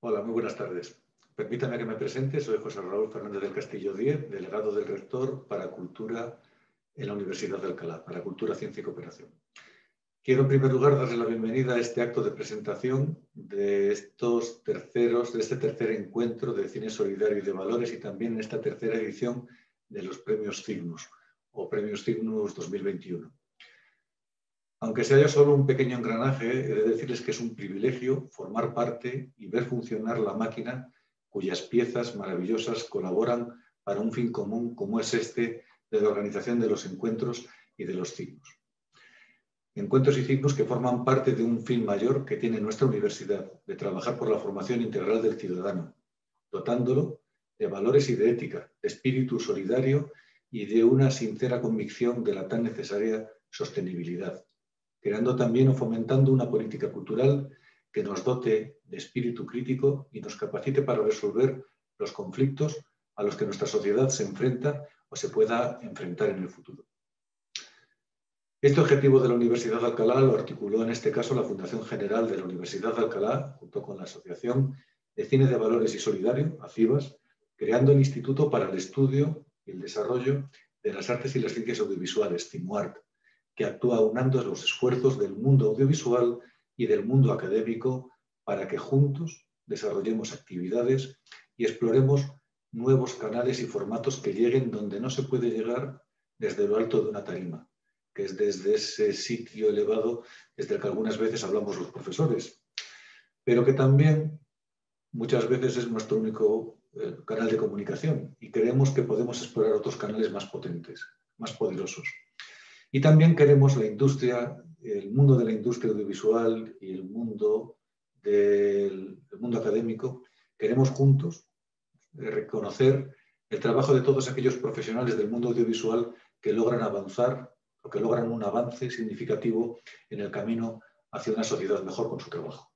Hola, muy buenas tardes. Permítame que me presente. Soy José Raúl Fernández del Castillo Díez, delegado del rector para Cultura en la Universidad de Alcalá, para Cultura, Ciencia y Cooperación. Quiero en primer lugar darles la bienvenida a este acto de presentación de estos terceros, de este tercer encuentro de cine solidario y de valores y también esta tercera edición de los premios Cygnus o premios Cygnus 2021. Aunque sea ya solo un pequeño engranaje, he de decirles que es un privilegio formar parte y ver funcionar la máquina cuyas piezas maravillosas colaboran para un fin común como es este de la organización de los encuentros y de los ciclos. Encuentros y ciclos que forman parte de un fin mayor que tiene nuestra universidad, de trabajar por la formación integral del ciudadano, dotándolo de valores y de ética, de espíritu solidario y de una sincera convicción de la tan necesaria sostenibilidad creando también o fomentando una política cultural que nos dote de espíritu crítico y nos capacite para resolver los conflictos a los que nuestra sociedad se enfrenta o se pueda enfrentar en el futuro. Este objetivo de la Universidad de Alcalá lo articuló en este caso la Fundación General de la Universidad de Alcalá, junto con la Asociación de Cine de Valores y Solidario, ACIBAS, creando el Instituto para el Estudio y el Desarrollo de las Artes y las Ciencias Audiovisuales, CIMUART, que actúa unando los esfuerzos del mundo audiovisual y del mundo académico para que juntos desarrollemos actividades y exploremos nuevos canales y formatos que lleguen donde no se puede llegar desde lo alto de una tarima, que es desde ese sitio elevado desde el que algunas veces hablamos los profesores, pero que también muchas veces es nuestro único eh, canal de comunicación y creemos que podemos explorar otros canales más potentes, más poderosos. Y también queremos la industria, el mundo de la industria audiovisual y el mundo del mundo académico, queremos juntos reconocer el trabajo de todos aquellos profesionales del mundo audiovisual que logran avanzar o que logran un avance significativo en el camino hacia una sociedad mejor con su trabajo.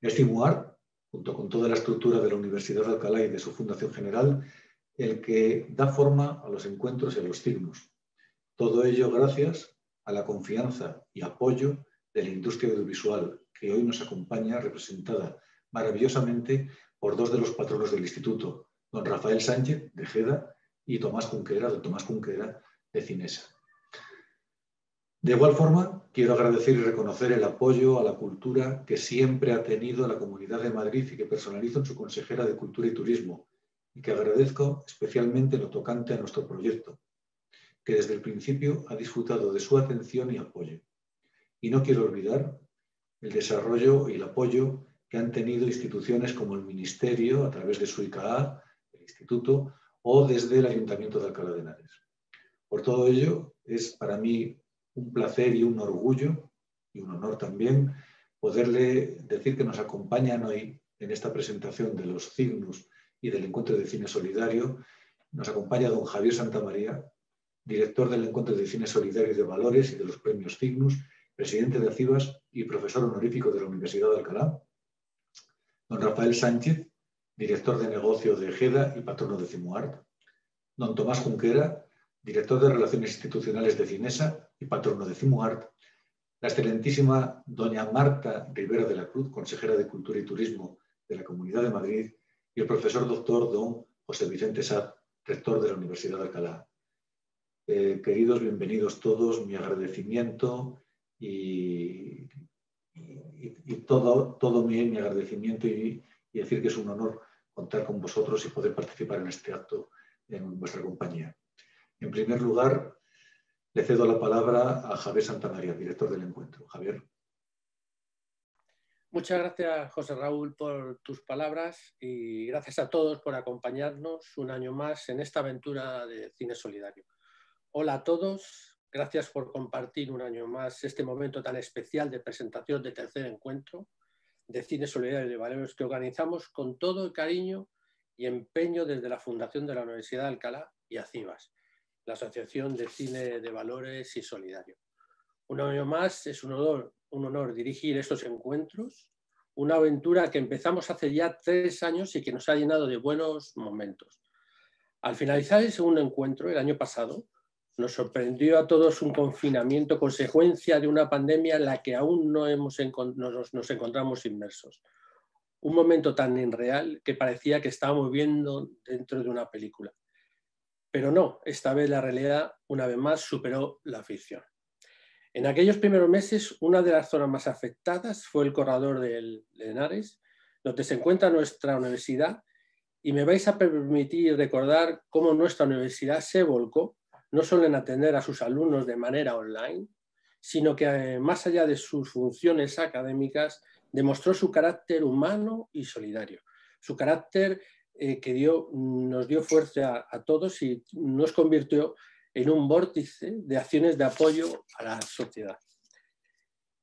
Estimular, junto con toda la estructura de la Universidad de Alcalá y de su Fundación General, el que da forma a los encuentros y a los signos, todo ello gracias a la confianza y apoyo de la industria audiovisual que hoy nos acompaña representada maravillosamente por dos de los patronos del instituto, don Rafael Sánchez de GEDA y Tomás Junquera, don Tomás Junquera de Cinesa. De igual forma, quiero agradecer y reconocer el apoyo a la cultura que siempre ha tenido la Comunidad de Madrid y que personalizo en su consejera de Cultura y Turismo, y que agradezco especialmente lo tocante a nuestro proyecto, que desde el principio ha disfrutado de su atención y apoyo. Y no quiero olvidar el desarrollo y el apoyo que han tenido instituciones como el Ministerio, a través de su ICA, el Instituto, o desde el Ayuntamiento de Alcalá de Henares. Por todo ello, es para mí un placer y un orgullo, y un honor también, poderle decir que nos acompañan hoy en esta presentación de los Cygnus y del Encuentro de Cine Solidario. Nos acompaña don Javier Santamaría, director del Encuentro de Cine Solidario y de Valores y de los Premios Cygnus, presidente de CIBAS y profesor honorífico de la Universidad de Alcalá. Don Rafael Sánchez, director de negocio de GEDA y patrono de CIMUART. Don Tomás Junquera, director de Relaciones Institucionales de CINESA y patrono de CIMUART. La excelentísima doña Marta Rivera de la Cruz, consejera de Cultura y Turismo de la Comunidad de Madrid. Y el profesor doctor don José Vicente Sad, rector de la Universidad de Alcalá. Eh, queridos, bienvenidos todos, mi agradecimiento y, todo, todo mi, agradecimiento y, decir que es un honor contar con vosotros y poder participar en este acto en vuestra compañía. En primer lugar, le cedo la palabra a Javier Santamaría, director del encuentro. Javier. Muchas gracias, José Raúl, por tus palabras y gracias a todos por acompañarnos un año más en esta aventura de cine solidario. Hola a todos, gracias por compartir un año más este momento tan especial de presentación de tercer encuentro de Cine Solidario de Valores que organizamos con todo el cariño y empeño desde la Fundación de la Universidad de Alcalá y ACIBAS, la Asociación de Cine de Valores y Solidario. Un año más es un honor, un honor dirigir estos encuentros, una aventura que empezamos hace ya tres años y que nos ha llenado de buenos momentos. Al finalizar el segundo encuentro, el año pasado, nos sorprendió a todos un confinamiento, consecuencia de una pandemia en la que aún no nos, encontramos inmersos. un momento tan irreal que parecía que estábamos viendo dentro de una película. Pero no, esta vez la realidad, una vez más, superó la ficción. En aquellos primeros meses, una de las zonas más afectadas fue el corredor del Henares, donde se encuentra nuestra universidad, y me vais a permitir recordar cómo nuestra universidad se volcó, no solo en atender a sus alumnos de manera online, sino que eh, más allá de sus funciones académicas, demostró su carácter humano y solidario, su carácter eh, que dio, nos dio fuerza a, todos y nos convirtió en un vórtice de acciones de apoyo a la sociedad.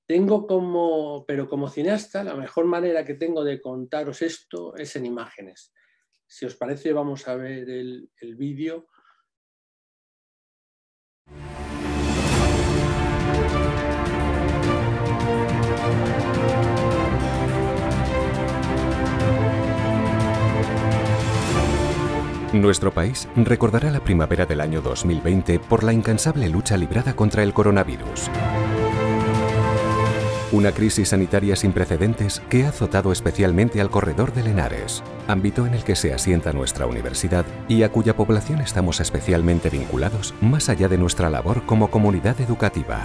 Tengo como, pero como cineasta, la mejor manera que tengo de contaros esto es en imágenes. Si os parece, vamos a ver el, el vídeo Nuestro país recordará la primavera del año 2020 por la incansable lucha librada contra el coronavirus. Una crisis sanitaria sin precedentes que ha azotado especialmente al corredor de Lenares, ámbito en el que se asienta nuestra universidad y a cuya población estamos especialmente vinculados más allá de nuestra labor como comunidad educativa.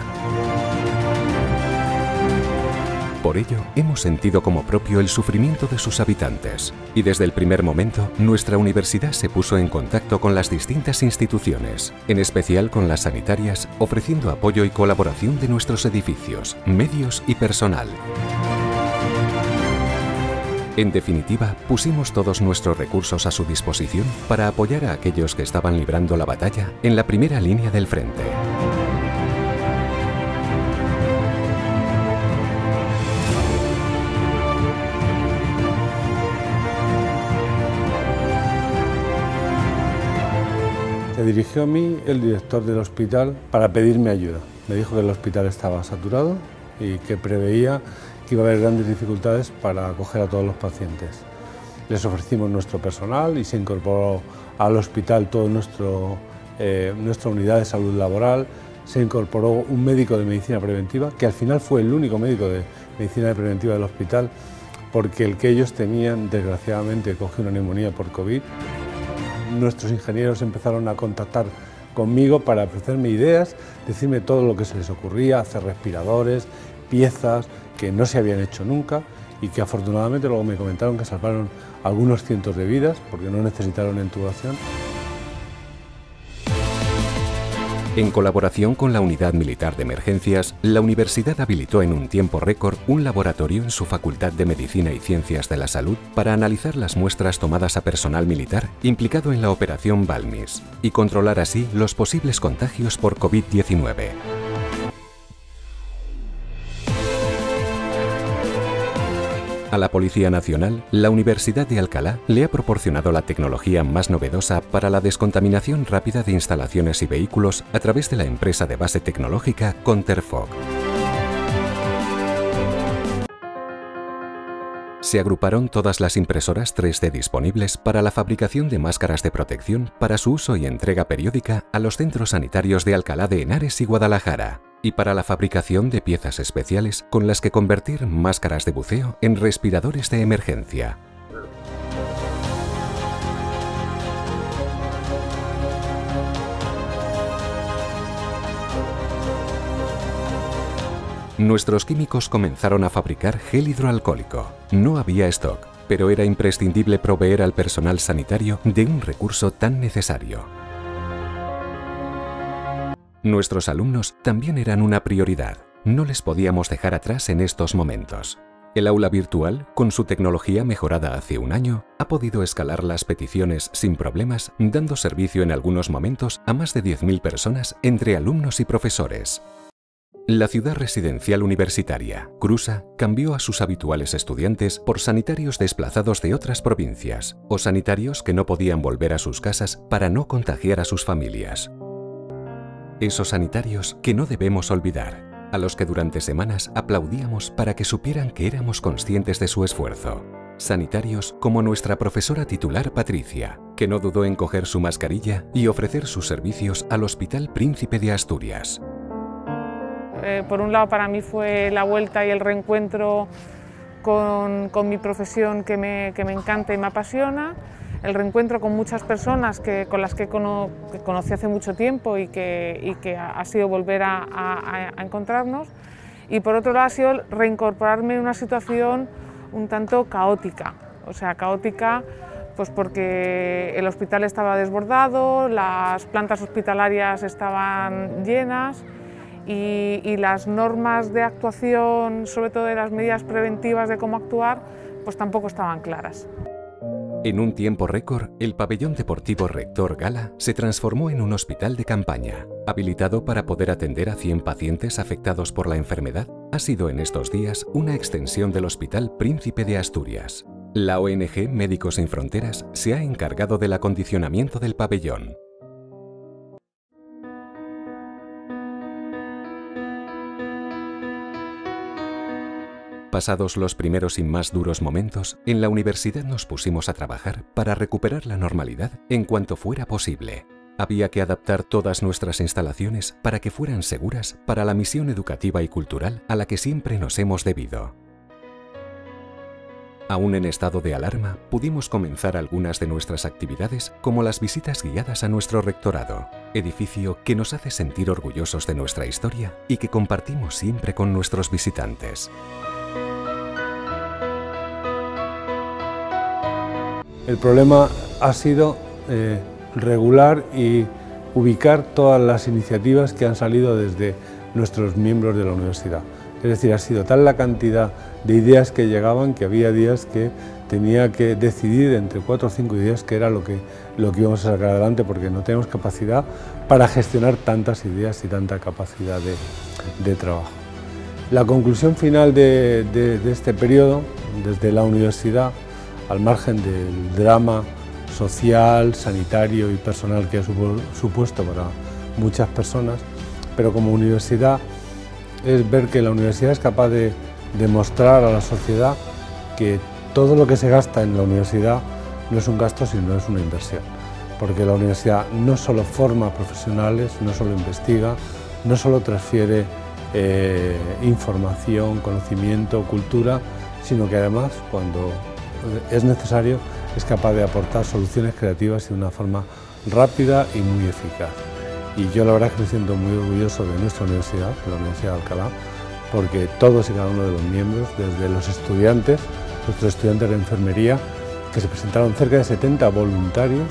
Por ello, hemos sentido como propio el sufrimiento de sus habitantes y desde el primer momento nuestra universidad se puso en contacto con las distintas instituciones, en especial con las sanitarias, ofreciendo apoyo y colaboración de nuestros edificios, medios y personal. En definitiva, pusimos todos nuestros recursos a su disposición para apoyar a aquellos que estaban librando la batalla en la primera línea del frente. Dirigió a mí el director del hospital para pedirme ayuda. Me dijo que el hospital estaba saturado y que preveía que iba a haber grandes dificultades para acoger a todos los pacientes. Les ofrecimos nuestro personal y se incorporó al hospital toda eh, nuestra unidad de salud laboral, se incorporó un médico de medicina preventiva, que al final fue el único médico de medicina preventiva del hospital, porque el que ellos tenían, desgraciadamente, cogió una neumonía por COVID nuestros ingenieros empezaron a contactar conmigo para ofrecerme ideas, decirme todo lo que se les ocurría, hacer respiradores, piezas que no se habían hecho nunca y que afortunadamente luego me comentaron que salvaron algunos cientos de vidas porque no necesitaron intubación. En colaboración con la Unidad Militar de Emergencias, la universidad habilitó en un tiempo récord un laboratorio en su Facultad de Medicina y Ciencias de la Salud para analizar las muestras tomadas a personal militar implicado en la operación Balmis y controlar así los posibles contagios por COVID-19. A la Policía Nacional, la Universidad de Alcalá le ha proporcionado la tecnología más novedosa para la descontaminación rápida de instalaciones y vehículos a través de la empresa de base tecnológica Conterfog. se agruparon todas las impresoras 3D disponibles para la fabricación de máscaras de protección para su uso y entrega periódica a los centros sanitarios de Alcalá de Henares y Guadalajara y para la fabricación de piezas especiales con las que convertir máscaras de buceo en respiradores de emergencia. Nuestros químicos comenzaron a fabricar gel hidroalcohólico. No había stock, pero era imprescindible proveer al personal sanitario de un recurso tan necesario. Nuestros alumnos también eran una prioridad. No les podíamos dejar atrás en estos momentos. El aula virtual, con su tecnología mejorada hace un año, ha podido escalar las peticiones sin problemas, dando servicio en algunos momentos a más de 10.000 personas entre alumnos y profesores. La ciudad residencial universitaria, Crusa, cambió a sus habituales estudiantes por sanitarios desplazados de otras provincias o sanitarios que no podían volver a sus casas para no contagiar a sus familias. Esos sanitarios que no debemos olvidar, a los que durante semanas aplaudíamos para que supieran que éramos conscientes de su esfuerzo. Sanitarios como nuestra profesora titular Patricia, que no dudó en coger su mascarilla y ofrecer sus servicios al Hospital Príncipe de Asturias. Eh, por un lado para mí fue la vuelta y el reencuentro con, mi profesión que me, encanta y me apasiona, el reencuentro con muchas personas que, con las que, conocí hace mucho tiempo y que, ha sido volver a, encontrarnos. Y por otro lado ha sido reincorporarme en una situación un tanto caótica, o sea, caótica pues porque el hospital estaba desbordado, las plantas hospitalarias estaban llenas y, las normas de actuación, sobre todo de las medidas preventivas de cómo actuar, pues tampoco estaban claras. En un tiempo récord, el pabellón deportivo Rector Gala se transformó en un hospital de campaña. Habilitado para poder atender a 100 pacientes afectados por la enfermedad, ha sido en estos días una extensión del Hospital Príncipe de Asturias. La ONG Médicos Sin Fronteras se ha encargado del acondicionamiento del pabellón. Pasados los primeros y más duros momentos, en la universidad nos pusimos a trabajar para recuperar la normalidad en cuanto fuera posible. Había que adaptar todas nuestras instalaciones para que fueran seguras para la misión educativa y cultural a la que siempre nos hemos debido. Aún en estado de alarma, pudimos comenzar algunas de nuestras actividades como las visitas guiadas a nuestro rectorado, edificio que nos hace sentir orgullosos de nuestra historia y que compartimos siempre con nuestros visitantes. El problema ha sido eh, regular y ubicar todas las iniciativas que han salido desde nuestros miembros de la universidad. Es decir, ha sido tal la cantidad de ideas que llegaban que había días que tenía que decidir entre cuatro o cinco ideas qué era lo que, lo que íbamos a sacar adelante porque no tenemos capacidad para gestionar tantas ideas y tanta capacidad de, trabajo. La conclusión final de, de este periodo, desde la universidad, al margen del drama social, sanitario y personal que ha supuesto para muchas personas, pero como universidad es ver que la universidad es capaz de demostrar a la sociedad que todo lo que se gasta en la universidad no es un gasto, sino es una inversión. Porque la universidad no solo forma profesionales, no solo investiga, no solo transfiere eh, información, conocimiento, cultura, sino que además, cuando es necesario, es capaz de aportar soluciones creativas de una forma rápida y muy eficaz. Y yo la verdad es que me siento muy orgulloso de nuestra universidad, de la Universidad de Alcalá, porque todos y cada uno de los miembros, desde los estudiantes, nuestros estudiantes de enfermería, que se presentaron cerca de 70 voluntarios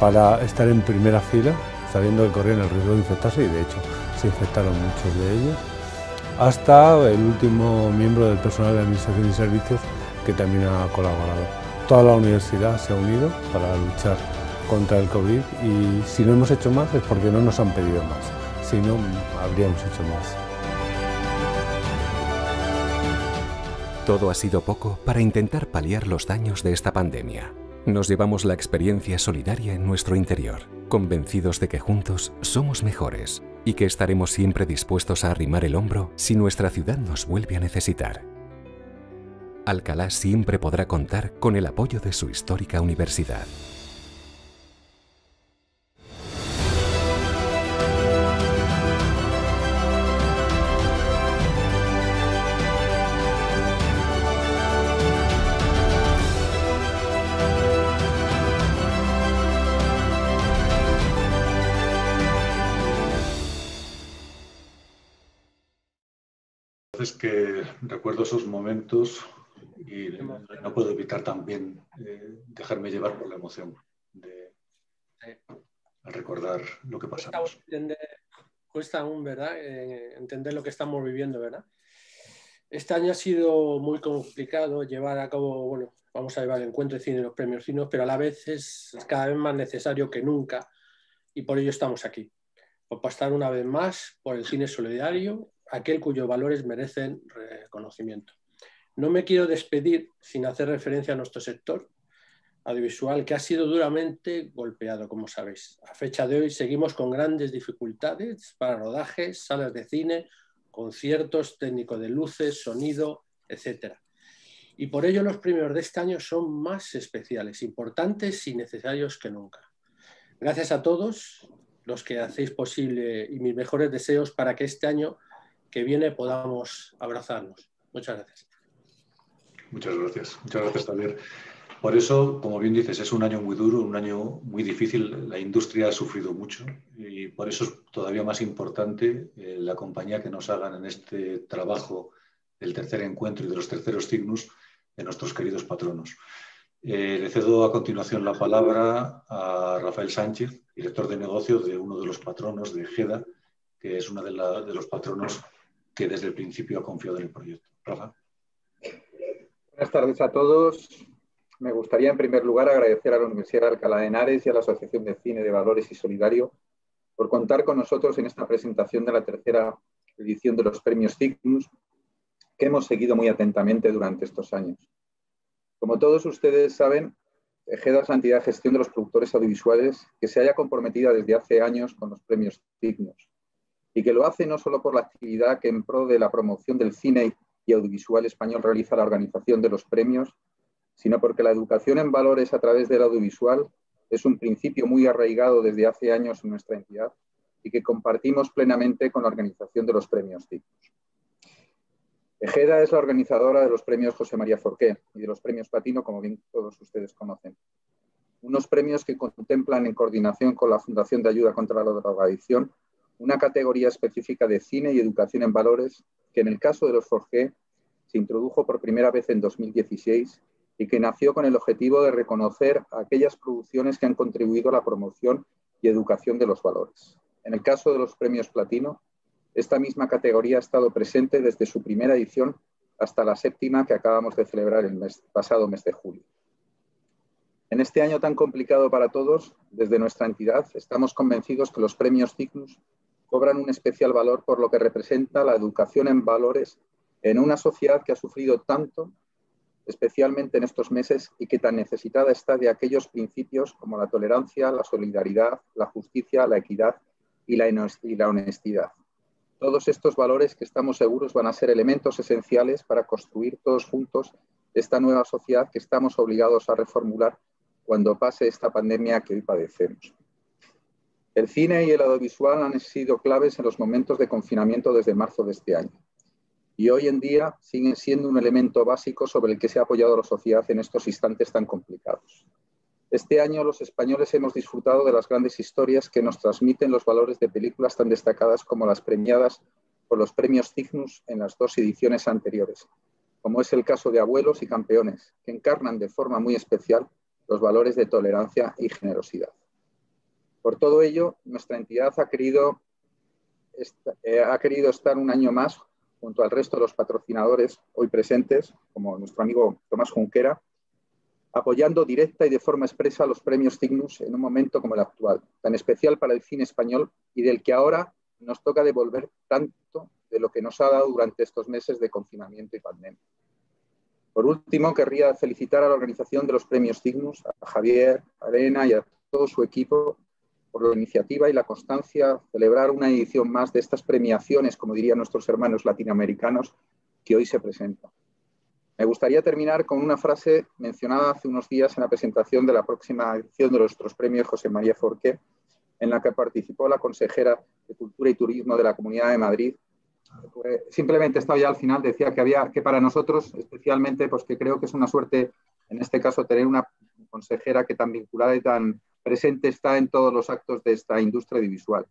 para estar en primera fila, sabiendo que corrían el riesgo de infectarse y de hecho se infectaron muchos de ellos, hasta el último miembro del personal de Administración y Servicios que también ha colaborado. Toda la universidad se ha unido para luchar contra el COVID y si no hemos hecho más es porque no nos han pedido más, si no habríamos hecho más. Todo ha sido poco para intentar paliar los daños de esta pandemia. Nos llevamos la experiencia solidaria en nuestro interior, convencidos de que juntos somos mejores y que estaremos siempre dispuestos a arrimar el hombro si nuestra ciudad nos vuelve a necesitar. Alcalá siempre podrá contar con el apoyo de su histórica universidad. que recuerdo esos momentos y no puedo evitar también eh, dejarme llevar por la emoción de recordar lo que pasamos. Cuesta aún, ¿verdad? Eh, entender lo que estamos viviendo, ¿verdad? Este año ha sido muy complicado llevar a cabo, bueno, vamos a llevar el encuentro de cine y los premios cinos, pero a la vez es cada vez más necesario que nunca y por ello estamos aquí. Por pasar una vez más por el cine solidario aquel cuyos valores merecen reconocimiento. No me quiero despedir sin hacer referencia a nuestro sector audiovisual que ha sido duramente golpeado, como sabéis. A fecha de hoy seguimos con grandes dificultades para rodajes, salas de cine, conciertos, técnico de luces, sonido, etc. Y por ello los premios de este año son más especiales, importantes y necesarios que nunca. Gracias a todos los que hacéis posible y mis mejores deseos para que este año que viene podamos abrazarnos. Muchas gracias. Muchas gracias. Muchas gracias, Javier. Por eso, como bien dices, es un año muy duro, un año muy difícil. La industria ha sufrido mucho y por eso es todavía más importante eh, la compañía que nos hagan en este trabajo del tercer encuentro y de los terceros signos de nuestros queridos patronos. Eh, le cedo a continuación la palabra a Rafael Sánchez, director de negocios de uno de los patronos de GEDA, que es uno de, de los patronos que desde el principio ha confiado en el proyecto. Rafa. Buenas tardes a todos. Me gustaría, en primer lugar, agradecer a la Universidad de Alcalá de Henares y a la Asociación de Cine de Valores y Solidario por contar con nosotros en esta presentación de la tercera edición de los premios Cygnus, que hemos seguido muy atentamente durante estos años. Como todos ustedes saben, EGEDA es la entidad de gestión de los productores audiovisuales que se haya comprometida desde hace años con los premios Cygnus y que lo hace no solo por la actividad que en pro de la promoción del cine y audiovisual español realiza la organización de los premios, sino porque la educación en valores a través del audiovisual es un principio muy arraigado desde hace años en nuestra entidad y que compartimos plenamente con la organización de los premios TICUS. Ejeda es la organizadora de los premios José María Forqué y de los premios Platino, como bien todos ustedes conocen. Unos premios que contemplan en coordinación con la Fundación de Ayuda contra la Drogadicción una categoría específica de cine y educación en valores que en el caso de los Forqué se introdujo por primera vez en 2016 y que nació con el objetivo de reconocer aquellas producciones que han contribuido a la promoción y educación de los valores. En el caso de los premios Platino, esta misma categoría ha estado presente desde su primera edición hasta la séptima que acabamos de celebrar el pasado mes de julio. En este año tan complicado para todos, desde nuestra entidad, estamos convencidos que los premios Cygnus cobran un especial valor por lo que representa la educación en valores en una sociedad que ha sufrido tanto especialmente en estos meses, y que tan necesitada está de aquellos principios como la tolerancia, la solidaridad, la justicia, la equidad y la, honestidad. Todos estos valores que estamos seguros van a ser elementos esenciales para construir todos juntos esta nueva sociedad que estamos obligados a reformular cuando pase esta pandemia que hoy padecemos. El cine y el audiovisual han sido claves en los momentos de confinamiento desde marzo de este año y hoy en día siguen siendo un elemento básico sobre el que se ha apoyado la sociedad en estos instantes tan complicados. Este año los españoles hemos disfrutado de las grandes historias que nos transmiten los valores de películas tan destacadas como las premiadas por los premios Cygnus en las dos ediciones anteriores, como es el caso de Abuelos y Campeones, que encarnan de forma muy especial los valores de tolerancia y generosidad. Por todo ello, nuestra entidad ha querido, eh, ha querido estar un año más junto al resto de los patrocinadores hoy presentes, como nuestro amigo Tomás Junquera, apoyando directa y de forma expresa los premios Cygnus en un momento como el actual, tan especial para el cine español y del que ahora nos toca devolver tanto de lo que nos ha dado durante estos meses de confinamiento y pandemia. Por último, querría felicitar a la organización de los premios Cygnus, a Javier, a Elena y a todo su equipo por la iniciativa y la constancia, celebrar una edición más de estas premiaciones, como dirían nuestros hermanos latinoamericanos, que hoy se presentan. Me gustaría terminar con una frase mencionada hace unos días en la presentación de la próxima edición de nuestros premios José María Forqué, en la que participó la consejera de Cultura y Turismo de la Comunidad de Madrid. Simplemente estaba ya al final, decía que había que para nosotros, especialmente, pues que creo que es una suerte, en este caso, tener una consejera que tan vinculada y tan presente está en todos los actos de esta industria audiovisual.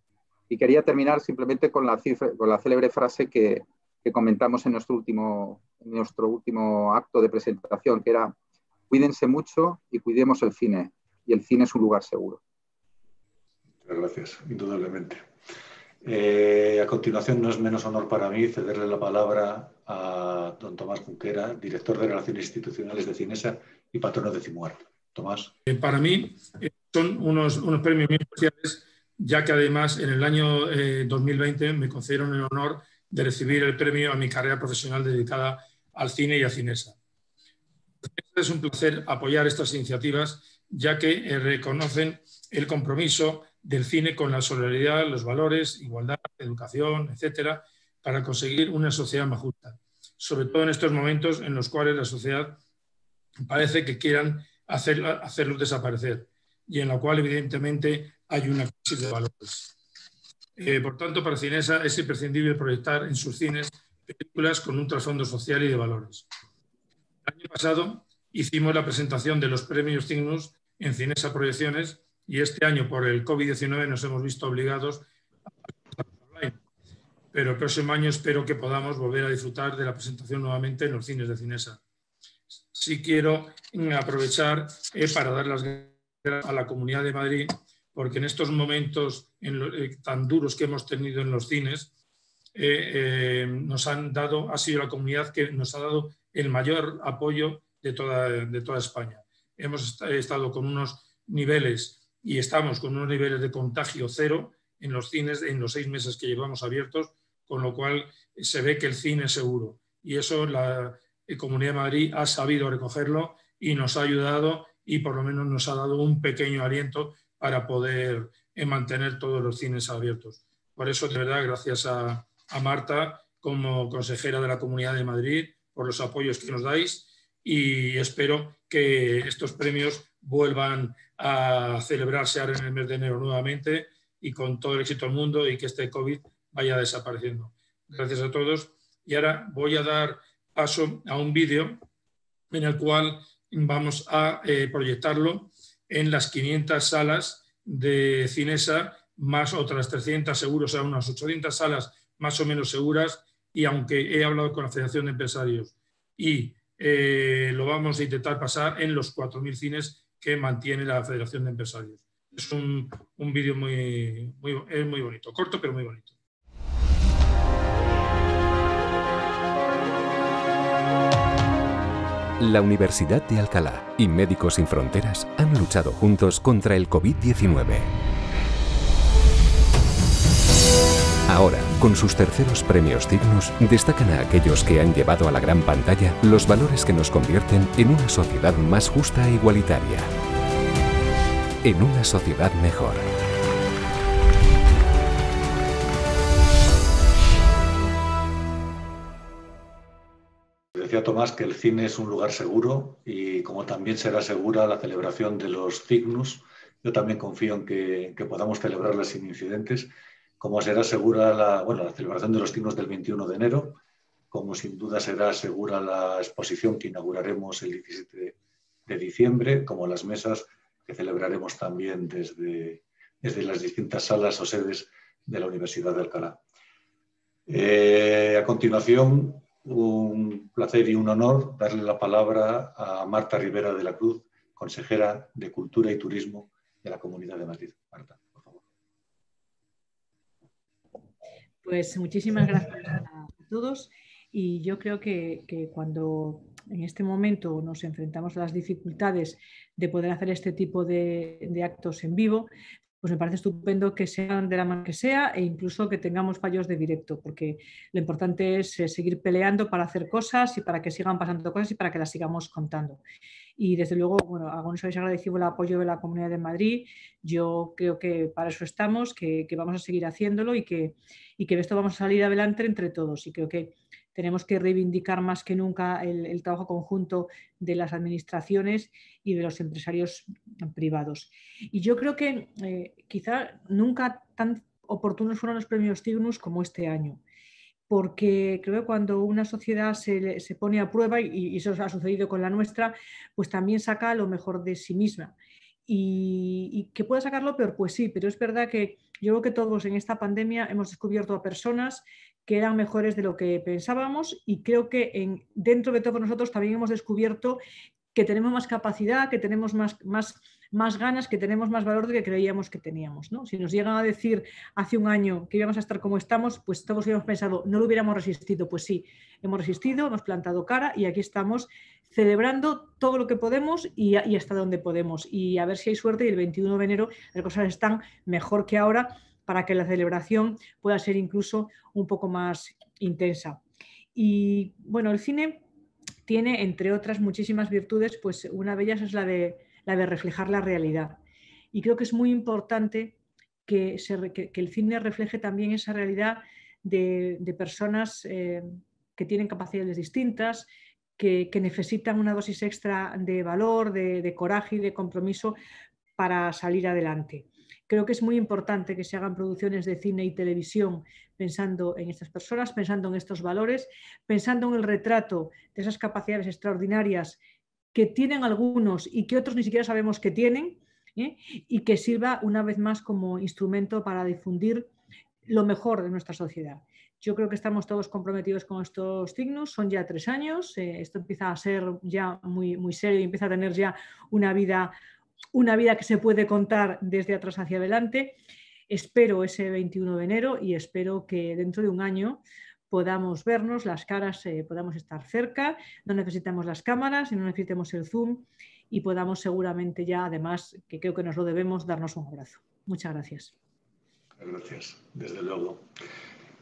Y quería terminar simplemente con la, con la célebre frase que, comentamos en nuestro, último, en nuestro último acto de presentación, que era, cuídense mucho y cuidemos el cine. Y el cine es un lugar seguro. Muchas gracias, indudablemente. Eh, a continuación, no es menos honor para mí cederle la palabra a don Tomás Junquera, director de Relaciones Institucionales de Cinesa y patrono de Cimuar. Tomás. Eh, para mí, son unos, unos premios muy especiales, ya que además en el año 2020 eh, me concedieron el honor de recibir el premio a mi carrera profesional dedicada al cine y a Cinesa. Es un placer apoyar estas iniciativas, ya que eh, reconocen el compromiso del cine con la solidaridad, los valores, igualdad, educación, etcétera, para conseguir una sociedad más justa. Sobre todo en estos momentos en los cuales la sociedad parece que quieran hacerlos desaparecer y en la cual evidentemente hay una crisis de valores. Eh, por tanto, para Cinesa es imprescindible proyectar en sus cines películas con un trasfondo social y de valores. año pasado hicimos la presentación de los premios Cygnus en Cinesa Proyecciones y este año por el COVID-19 nos hemos visto obligados a online. Pero el próximo año espero que podamos volver a disfrutar de la presentación nuevamente en los cines de Cinesa. Sí quiero aprovechar eh, para dar las gracias a la Comunidad de Madrid porque en estos momentos eh, tan duros que hemos tenido en los cines, eh, nos han dado, ha sido la comunidad que nos ha dado el mayor apoyo de toda, de toda España. Hemos estado con unos niveles y estamos con unos niveles de contagio cero en los cines en los seis meses que llevamos abiertos, con lo cual se ve que el cine es seguro. Y eso la Comunidad de Madrid ha sabido recogerlo y nos ha ayudado y por lo menos nos ha dado un pequeño aliento para poder eh, mantener todos los cines abiertos. Por eso, de verdad, gracias a, Marta como consejera de la Comunidad de Madrid por los apoyos que nos dais y espero que estos premios vuelvan a celebrarse ahora en el mes de enero nuevamente y con todo el éxito del mundo y que este COVID vaya desapareciendo. Gracias a todos. Y ahora voy a dar paso a un vídeo en el cual vamos a eh, proyectarlo en las 500 salas de Cinesa, más otras 300 seguros, o sea, unas 800 salas más o menos seguras. Y aunque he hablado con la Federación de Empresarios y eh, lo vamos a intentar pasar en los 4.000 cines que mantiene la Federación de Empresarios. Es un, un vídeo muy, muy, muy bonito, corto pero muy bonito. La Universidad de Alcalá y Médicos Sin Fronteras han luchado juntos contra el COVID-19. Ahora, con sus terceros premios dignos, destacan a aquellos que han llevado a la gran pantalla los valores que nos convierten en una sociedad más justa e igualitaria. En una sociedad mejor. Tomás que el cine es un lugar seguro y como también será segura la celebración de los Cygnus, yo también confío en que, que podamos celebrarla sin incidentes como será segura la, bueno, la celebración de los signos del 21 de enero, como sin duda será segura la exposición que inauguraremos el 17 de diciembre, como las mesas que celebraremos también desde, desde las distintas salas o sedes de la Universidad de Alcalá. Eh, a continuación, un placer y un honor darle la palabra a Marta Rivera de la Cruz, consejera de Cultura y Turismo de la Comunidad de Madrid. Marta. Pues muchísimas gracias a todos y yo creo que, cuando en este momento nos enfrentamos a las dificultades de poder hacer este tipo de, actos en vivo, pues me parece estupendo que sean de la mano que sea e incluso que tengamos fallos de directo, porque lo importante es eh, seguir peleando para hacer cosas y para que sigan pasando cosas y para que las sigamos contando. Y desde luego, bueno, algunos habéis agradecido el apoyo de la Comunidad de Madrid. Yo creo que para eso estamos, que, vamos a seguir haciéndolo y que, y que esto vamos a salir adelante entre todos. Y creo que tenemos que reivindicar más que nunca el, trabajo conjunto de las administraciones y de los empresarios privados. Y yo creo que eh, quizá nunca tan oportunos fueron los premios Cygnus como este año porque creo que cuando una sociedad se, pone a prueba, y, eso ha sucedido con la nuestra, pues también saca lo mejor de sí misma. Y, que pueda sacarlo peor, pues sí, pero es verdad que yo creo que todos en esta pandemia hemos descubierto a personas que eran mejores de lo que pensábamos y creo que en, dentro de todos nosotros también hemos descubierto que tenemos más capacidad, que tenemos más, más más ganas, que tenemos más valor de que creíamos que teníamos. ¿no? Si nos llegan a decir hace un año que íbamos a estar como estamos, pues todos hubiéramos pensado, no lo hubiéramos resistido. Pues sí, hemos resistido, hemos plantado cara y aquí estamos celebrando todo lo que podemos y, hasta donde podemos. Y a ver si hay suerte y el 21 de enero las cosas están mejor que ahora para que la celebración pueda ser incluso un poco más intensa. Y bueno, el cine tiene, entre otras muchísimas virtudes, pues una de ellas es la de la de reflejar la realidad. Y creo que es muy importante que, el cine refleje también esa realidad de, personas eh, que tienen capacidades distintas, que, necesitan una dosis extra de valor, de, coraje y de compromiso para salir adelante. Creo que es muy importante que se hagan producciones de cine y televisión pensando en estas personas, pensando en estos valores, pensando en el retrato de esas capacidades extraordinarias que tienen algunos y que otros ni siquiera sabemos que tienen, ¿eh? y que sirva una vez más como instrumento para difundir lo mejor de nuestra sociedad. Yo creo que estamos todos comprometidos con estos signos, son ya tres años, eh, esto empieza a ser ya muy, muy serio y empieza a tener ya una vida, una vida que se puede contar desde atrás hacia adelante. Espero ese 21 de enero y espero que dentro de un año podamos vernos, las caras eh, podamos estar cerca, no necesitamos las cámaras y no necesitemos el Zoom y podamos seguramente ya, además, que creo que nos lo debemos, darnos un abrazo. Muchas gracias. Gracias, desde luego.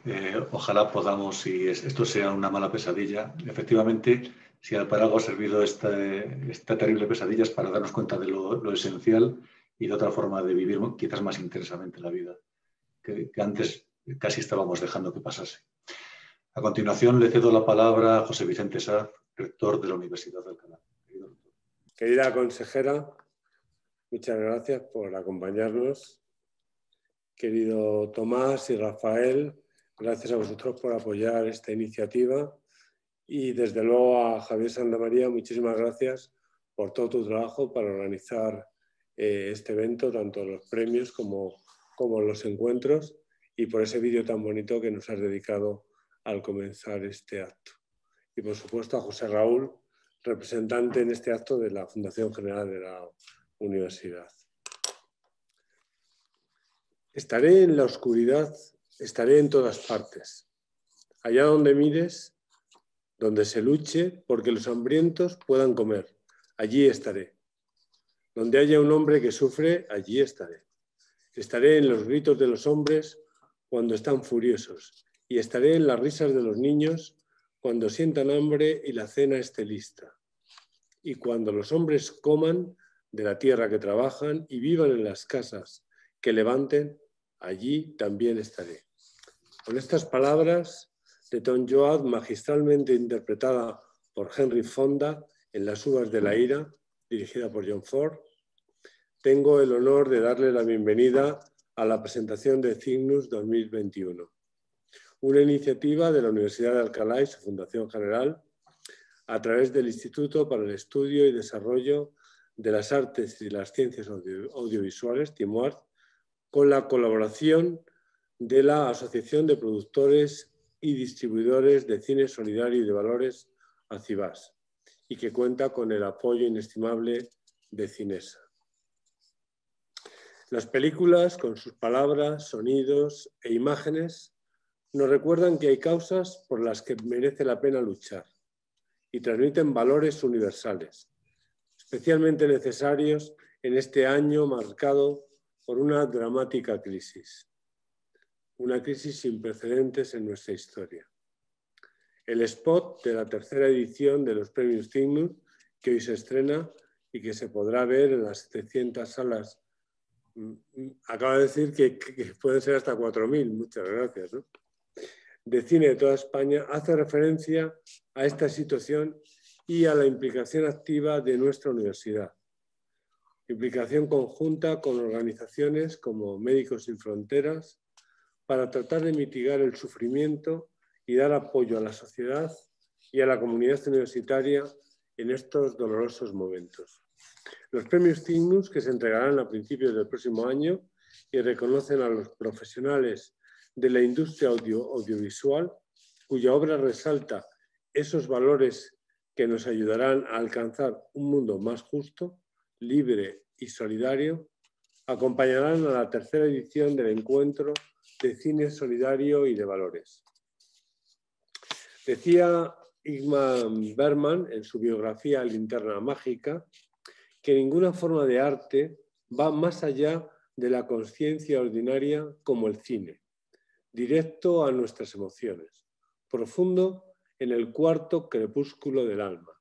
Eh, ojalá podamos, si esto sea una mala pesadilla, efectivamente, si al algo ha servido esta, esta, terrible pesadilla es para darnos cuenta de lo, esencial y de otra forma de vivir quizás más intensamente la vida, que, antes casi estábamos dejando que pasase. A continuación le cedo la palabra a José Vicente Saz, rector de la Universidad de Alcalá. Querida consejera, muchas gracias por acompañarnos. Querido Tomás y Rafael, gracias a vosotros por apoyar esta iniciativa. Y desde luego a Javier Santamaría, muchísimas gracias por todo tu trabajo para organizar eh, este evento, tanto los premios como, como los encuentros, y por ese vídeo tan bonito que nos has dedicado al comenzar este acto. Y por supuesto a José Raúl, representante en este acto de la Fundación General de la Universidad. Estaré en la oscuridad, estaré en todas partes. Allá donde mires, donde se luche porque los hambrientos puedan comer, allí estaré. Donde haya un hombre que sufre, allí estaré. Estaré en los gritos de los hombres cuando están furiosos y estaré en las risas de los niños cuando sientan hambre y la cena esté lista. Y cuando los hombres coman de la tierra que trabajan y vivan en las casas que levanten, allí también estaré. Con estas palabras de Tom Joad, magistralmente interpretada por Henry Fonda en Las uvas de la ira, dirigida por John Ford, tengo el honor de darle la bienvenida a la presentación de Cygnus 2021 una iniciativa de la Universidad de Alcalá y su Fundación General a través del Instituto para el Estudio y Desarrollo de las Artes y las Ciencias Audiovisuales, TIMOART, con la colaboración de la Asociación de Productores y Distribuidores de Cine Solidario y de Valores, ACIBAS, y que cuenta con el apoyo inestimable de Cinesa. Las películas, con sus palabras, sonidos e imágenes, nos recuerdan que hay causas por las que merece la pena luchar y transmiten valores universales, especialmente necesarios en este año marcado por una dramática crisis, una crisis sin precedentes en nuestra historia. El spot de la tercera edición de los premios Cygnus, que hoy se estrena y que se podrá ver en las 700 salas, mm, mm, acaba de decir que, pueden ser hasta 4.000, muchas gracias. ¿no? de cine de toda España hace referencia a esta situación y a la implicación activa de nuestra universidad. Implicación conjunta con organizaciones como Médicos Sin Fronteras para tratar de mitigar el sufrimiento y dar apoyo a la sociedad y a la comunidad universitaria en estos dolorosos momentos. Los premios Cygnus, que se entregarán a principios del próximo año y reconocen a los profesionales de la industria audiovisual, cuya obra resalta esos valores que nos ayudarán a alcanzar un mundo más justo, libre y solidario, acompañarán a la tercera edición del encuentro de cine solidario y de valores. Decía Igmar Berman en su biografía Linterna Mágica que ninguna forma de arte va más allá de la conciencia ordinaria como el cine directo a nuestras emociones, profundo en el cuarto crepúsculo del alma.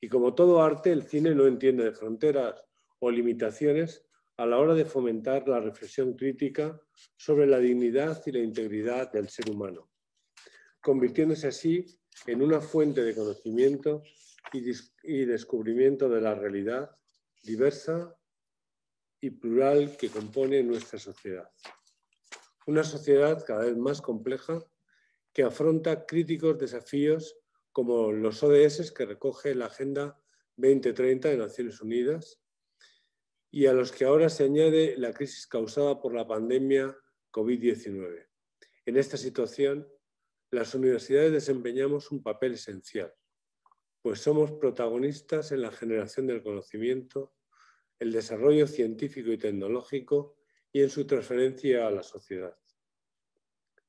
Y como todo arte, el cine no entiende de fronteras o limitaciones a la hora de fomentar la reflexión crítica sobre la dignidad y la integridad del ser humano, convirtiéndose así en una fuente de conocimiento y, descubrimiento de la realidad diversa y plural que compone nuestra sociedad. Una sociedad cada vez más compleja que afronta críticos desafíos como los ODS que recoge la Agenda 2030 de Naciones Unidas y a los que ahora se añade la crisis causada por la pandemia COVID-19. En esta situación, las universidades desempeñamos un papel esencial, pues somos protagonistas en la generación del conocimiento, el desarrollo científico y tecnológico y en su transferencia a la sociedad.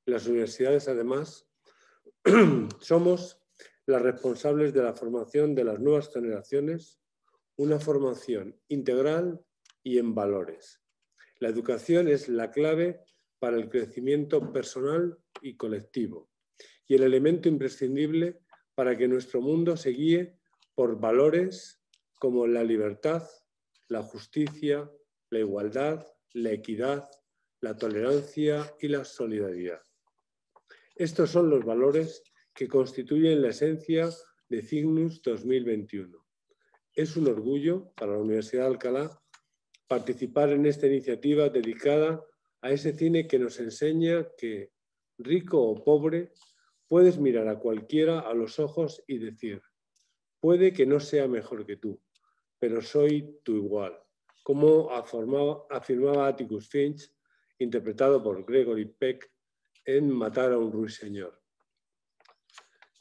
Las universidades, además, somos las responsables de la formación de las nuevas generaciones, una formación integral y en valores. La educación es la clave para el crecimiento personal y colectivo y el elemento imprescindible para que nuestro mundo se guíe por valores como la libertad, la justicia, la igualdad, la equidad, la tolerancia y la solidaridad. Estos son los valores que constituyen la esencia de Cygnus 2021. Es un orgullo para la Universidad de Alcalá participar en esta iniciativa dedicada a ese cine que nos enseña que, rico o pobre, puedes mirar a cualquiera a los ojos y decir, puede que no sea mejor que tú, pero soy tu igual, como afirmaba, Atticus Finch, interpretado por Gregory Peck en Matar a un ruiseñor.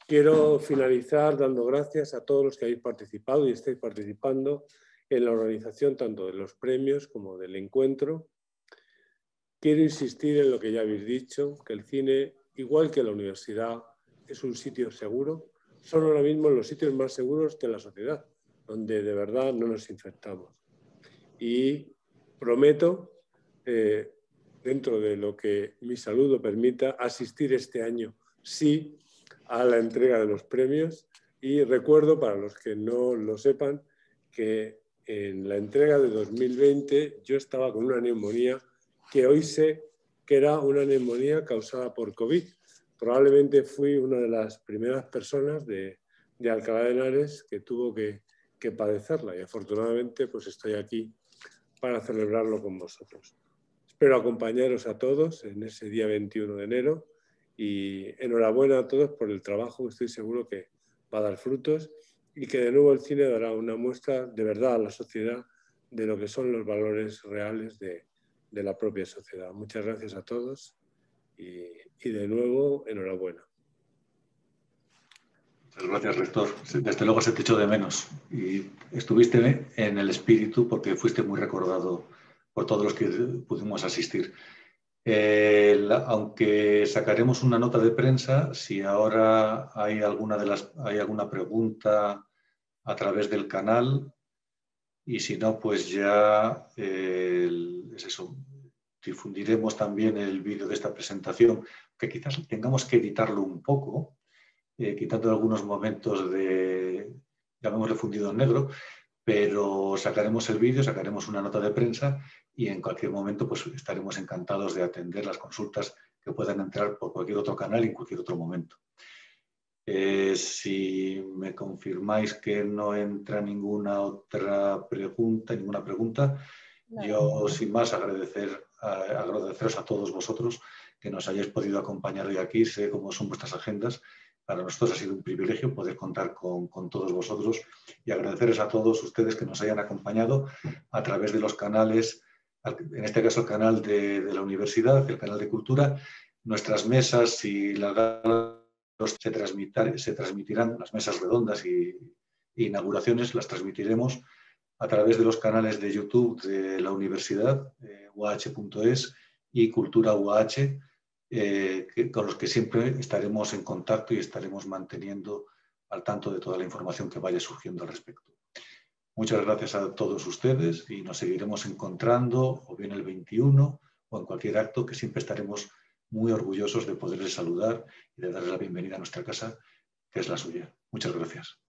Quiero finalizar dando gracias a todos los que habéis participado y estáis participando en la organización tanto de los premios como del encuentro. Quiero insistir en lo que ya habéis dicho, que el cine, igual que la universidad, es un sitio seguro. Son ahora mismo los sitios más seguros de la sociedad donde de verdad no nos infectamos. Y prometo, eh, dentro de lo que mi salud lo permita, asistir este año, sí, a la entrega de los premios. Y recuerdo, para los que no lo sepan, que en la entrega de 2020 yo estaba con una neumonía que hoy sé que era una neumonía causada por COVID. Probablemente fui una de las primeras personas de, de Alcalá de Henares que tuvo que que padecerla y afortunadamente pues estoy aquí para celebrarlo con vosotros. Espero acompañaros a todos en ese día 21 de enero y enhorabuena a todos por el trabajo, estoy seguro que va a dar frutos y que de nuevo el cine dará una muestra de verdad a la sociedad de lo que son los valores reales de, de la propia sociedad. Muchas gracias a todos y, y de nuevo enhorabuena. Muchas gracias, rector. Desde luego se te echó de menos y estuviste en el espíritu porque fuiste muy recordado por todos los que pudimos asistir. aunque sacaremos una nota de prensa, si ahora hay alguna, de las, hay alguna pregunta a través del canal y si no, pues ya es eso, difundiremos también el vídeo de esta presentación, que quizás tengamos que editarlo un poco, eh, quitando algunos momentos de, llamémosle fundido en negro, pero sacaremos el vídeo, sacaremos una nota de prensa y en cualquier momento pues, estaremos encantados de atender las consultas que puedan entrar por cualquier otro canal en cualquier otro momento. Eh, si me confirmáis que no entra ninguna otra pregunta, ninguna pregunta, yo sin más agradecer, agradeceros a todos vosotros que nos hayáis podido acompañar hoy aquí, sé cómo son vuestras agendas. Para nosotros ha sido un privilegio poder contar con, todos vosotros y agradecerles a todos ustedes que nos hayan acompañado a través de los canales, en este caso el canal de, la universidad, el canal de cultura, nuestras mesas y la se, transmitirán, las mesas redondas y, inauguraciones las transmitiremos a través de los canales de YouTube de la universidad, eh, uah.es y Cultura UAH, eh, con los que siempre estaremos en contacto y estaremos manteniendo al tanto de toda la información que vaya surgiendo al respecto. Muchas gracias a todos ustedes y nos seguiremos encontrando o bien el 21 o en cualquier acto que siempre estaremos muy orgullosos de poderles saludar y de darles la bienvenida a nuestra casa, que es la suya. Muchas gracias.